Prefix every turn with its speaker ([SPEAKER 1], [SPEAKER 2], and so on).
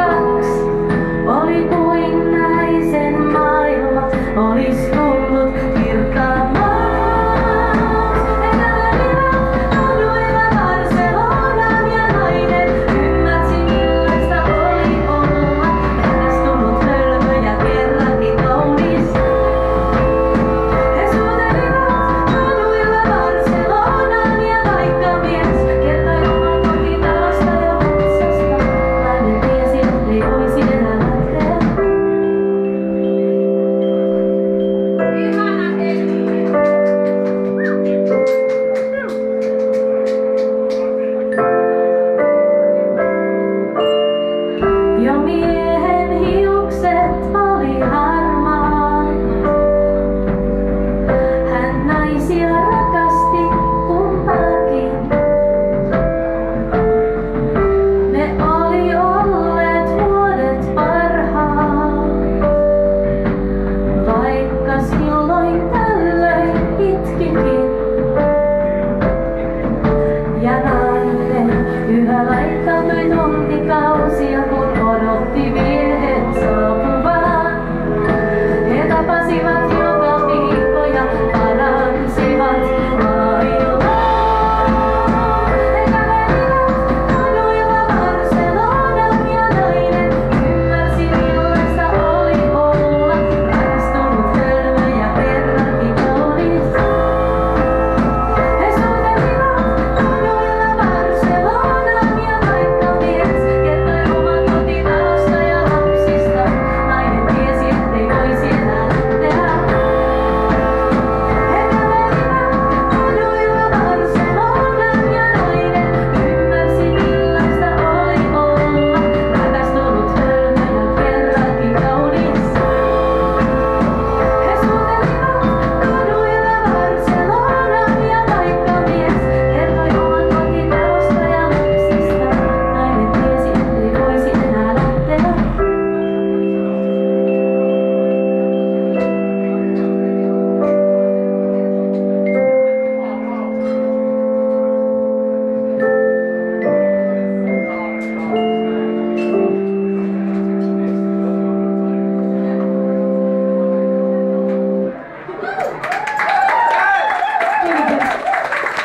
[SPEAKER 1] Bye.